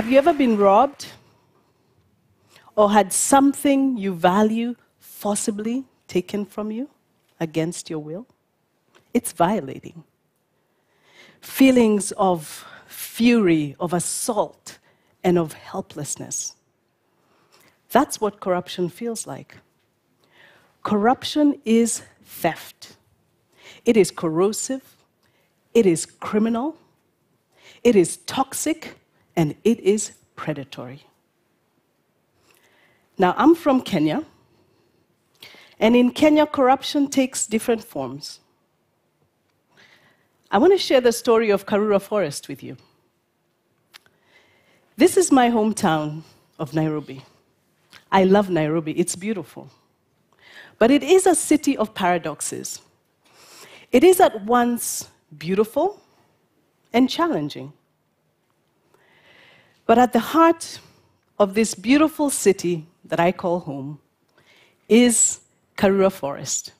Have you ever been robbed or had something you value forcibly taken from you against your will? It's violating. Feelings of fury, of assault, and of helplessness. That's what corruption feels like. Corruption is theft. It is corrosive, it is criminal, it is toxic, and it is predatory. Now, I'm from Kenya, and in Kenya, corruption takes different forms. I want to share the story of Karura Forest with you. This is my hometown of Nairobi. I love Nairobi, it's beautiful. But it is a city of paradoxes. It is at once beautiful and challenging. But at the heart of this beautiful city that I call home is Karura Forest.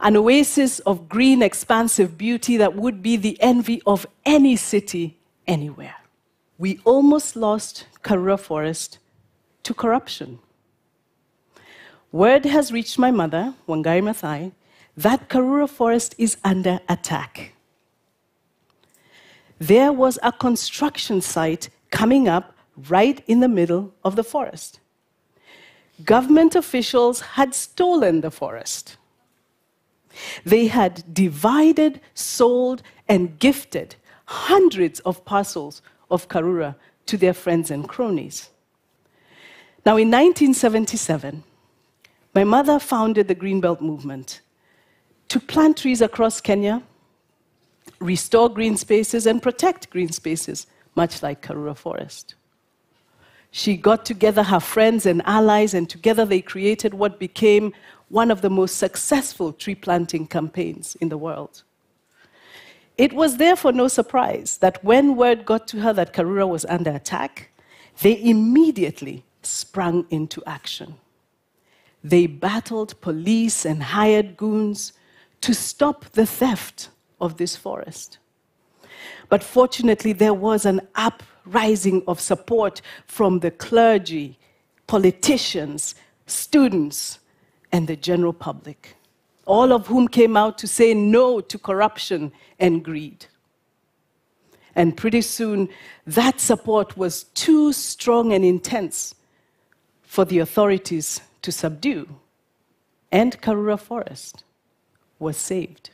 An oasis of green, expansive beauty that would be the envy of any city anywhere. We almost lost Karura Forest to corruption. Word has reached my mother, Wangari Maathai, that Karura Forest is under attack. There was a construction site coming up right in the middle of the forest. Government officials had stolen the forest. They had divided, sold, and gifted hundreds of parcels of Karura to their friends and cronies. Now, in 1977, my mother founded the Green Belt Movement to plant trees across Kenya, restore green spaces, and protect green spaces, much like Karura Forest. She got together her friends and allies, and together they created what became one of the most successful tree planting campaigns in the world. It was therefore no surprise that when word got to her that Karura was under attack, they immediately sprang into action. They battled police and hired goons to stop the theft of this forest. But fortunately, there was an uprising of support from the clergy, politicians, students, and the general public, all of whom came out to say no to corruption and greed. And pretty soon, that support was too strong and intense for the authorities to subdue, and Karura Forest was saved.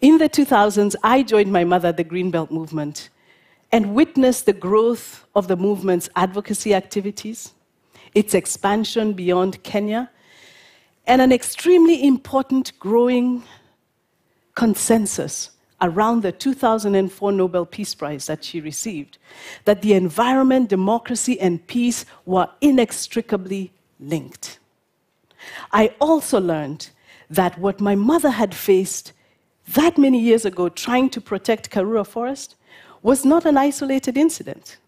In the 2000s, I joined my mother the Green Belt movement and witnessed the growth of the movement's advocacy activities, its expansion beyond Kenya, and an extremely important growing consensus around the 2004 Nobel Peace Prize that she received, that the environment, democracy, and peace were inextricably linked. I also learned that what my mother had faced that many years ago trying to protect Karura Forest was not an isolated incident.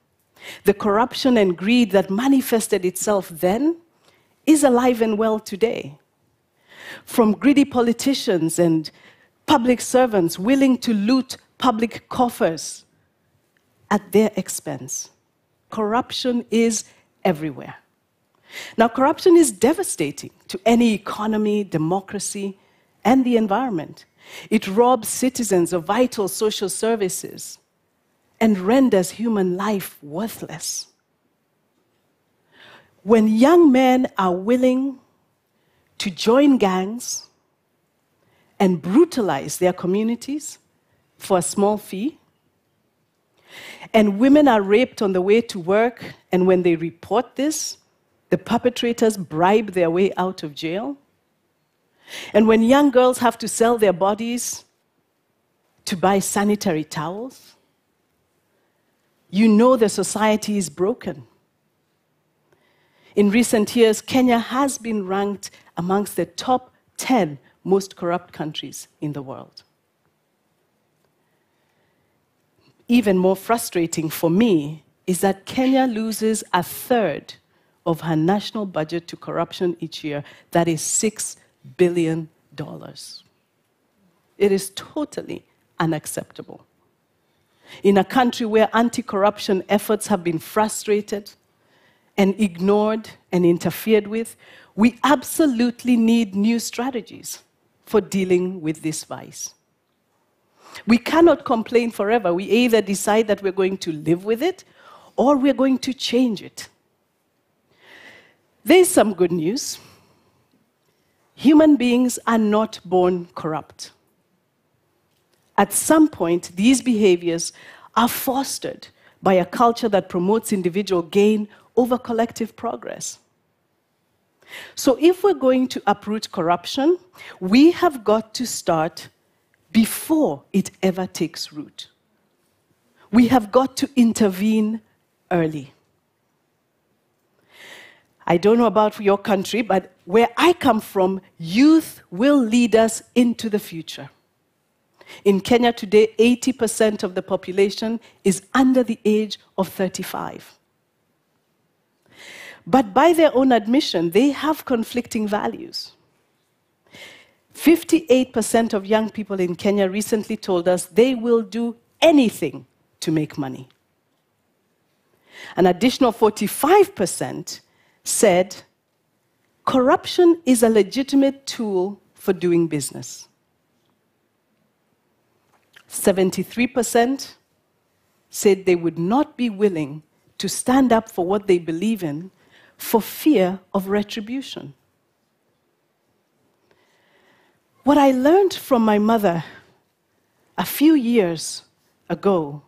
The corruption and greed that manifested itself then is alive and well today. From greedy politicians and public servants willing to loot public coffers at their expense. Corruption is everywhere. Now, corruption is devastating to any economy, democracy, and the environment. It robs citizens of vital social services and renders human life worthless. When young men are willing to join gangs, and brutalize their communities for a small fee. And women are raped on the way to work, and when they report this, the perpetrators bribe their way out of jail. And when young girls have to sell their bodies to buy sanitary towels, you know the society is broken. In recent years, Kenya has been ranked amongst the top 10 most corrupt countries in the world. Even more frustrating for me is that Kenya loses a third of her national budget to corruption each year. That is $6 billion. dollars. It is totally unacceptable. in a country where anti corruption efforts have been frustrated and ignored and interfered with, we absolutely need new strategies for dealing with this vice. We cannot complain forever. We either decide that we're going to live with it or we're going to change it. There's some good news. Human beings are not born corrupt. At some point, these behaviors are fostered by a culture that promotes individual gain over collective progress. So, if we're going to uproot corruption, we have got to start before it ever takes root. We have got to intervene early. I don't know about your country, but where I come from, youth will lead us into the future. In Kenya today, 80% of the population is under the age of 35. But by their own admission, they have conflicting values. 58% of young people in Kenya recently told us they will do anything to make money. An additional 45% said corruption is a legitimate tool for doing business. 73% said they would not be willing to stand up for what they believe in for fear of retribution. What I learned from my mother a few years ago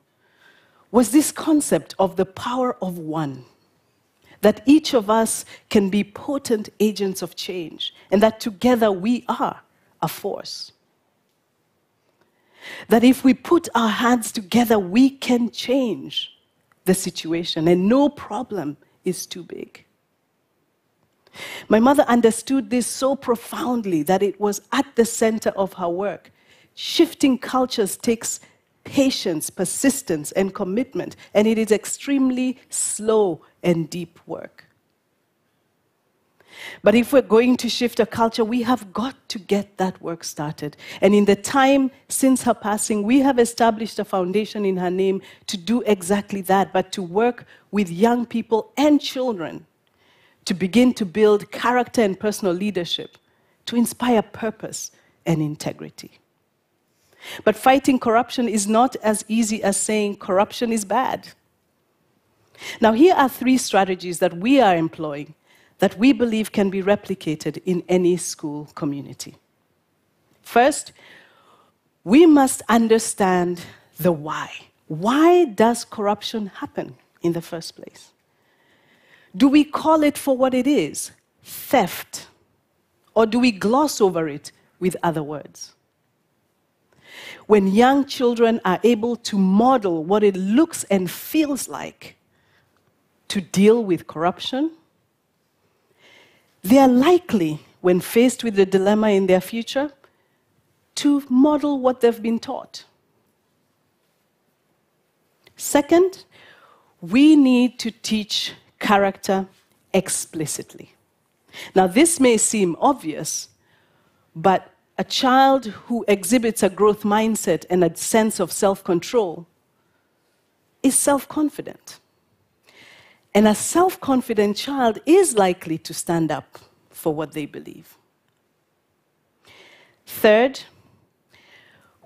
was this concept of the power of one. That each of us can be potent agents of change, and that together we are a force. That if we put our hands together, we can change the situation, and no problem is too big. My mother understood this so profoundly that it was at the center of her work. Shifting cultures takes patience, persistence, and commitment, and it is extremely slow and deep work. But if we're going to shift a culture, we have got to get that work started. And in the time since her passing, we have established a foundation in her name to do exactly that, but to work with young people and children to begin to build character and personal leadership, to inspire purpose and integrity. But fighting corruption is not as easy as saying corruption is bad. Now, here are three strategies that we are employing that we believe can be replicated in any school community. First, we must understand the why. Why does corruption happen in the first place? Do we call it for what it is, theft? Or do we gloss over it with other words? When young children are able to model what it looks and feels like to deal with corruption, they are likely, when faced with the dilemma in their future, to model what they've been taught. Second, we need to teach character explicitly. Now, this may seem obvious, but a child who exhibits a growth mindset and a sense of self control is self confident. And a self confident child is likely to stand up for what they believe. Third,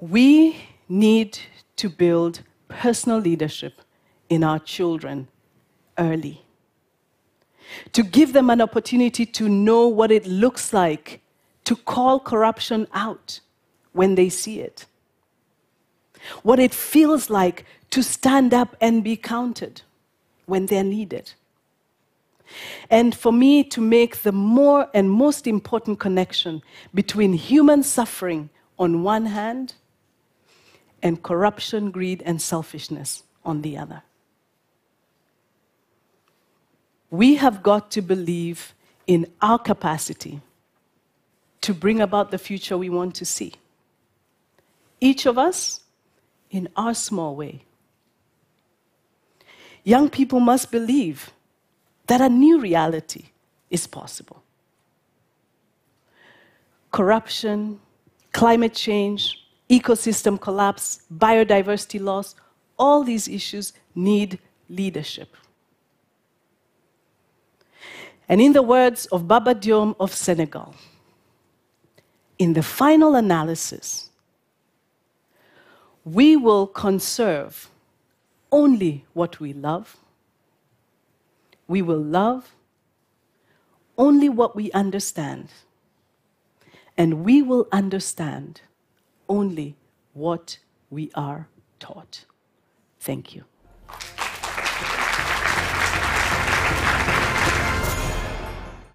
we need to build personal leadership in our children early to give them an opportunity to know what it looks like to call corruption out when they see it, what it feels like to stand up and be counted when they're needed. And for me to make the more and most important connection between human suffering on one hand and corruption, greed, and selfishness on the other. We have got to believe in our capacity to bring about the future we want to see. Each of us in our small way. Young people must believe that a new reality is possible. Corruption, climate change, ecosystem collapse, biodiversity loss, all these issues need leadership. And in the words of Baba Dioum of Senegal, in the final analysis, we will conserve only what we love. We will love only what we understand. And we will understand only what we are taught. Thank you.